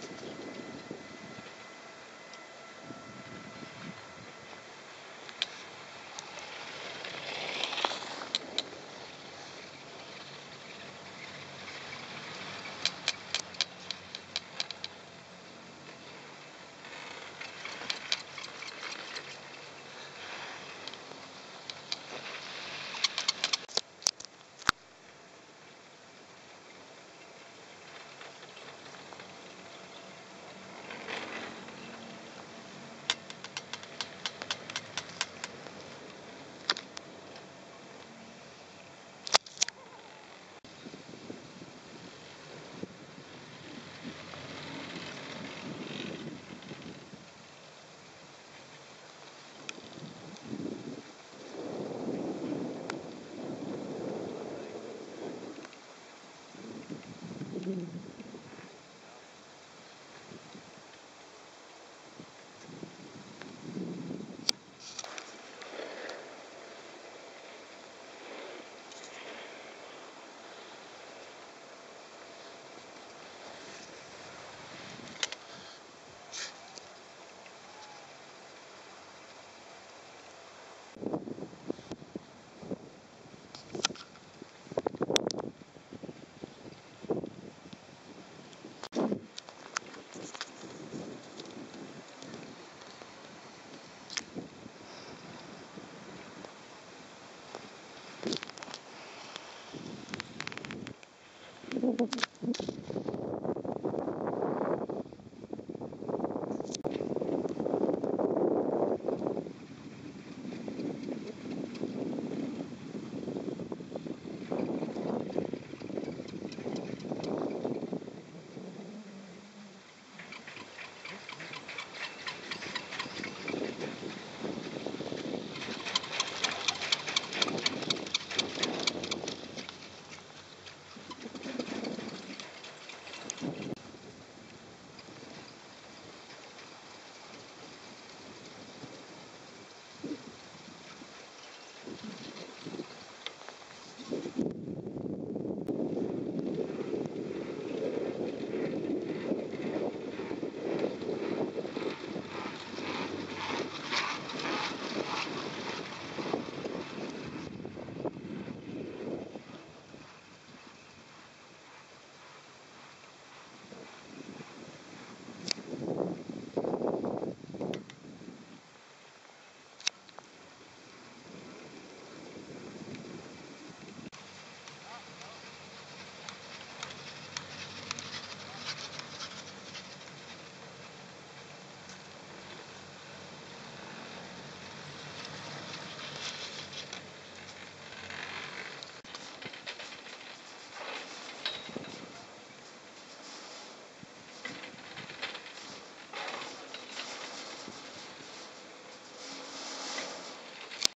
Thank you. Mm-hmm. boop, boop.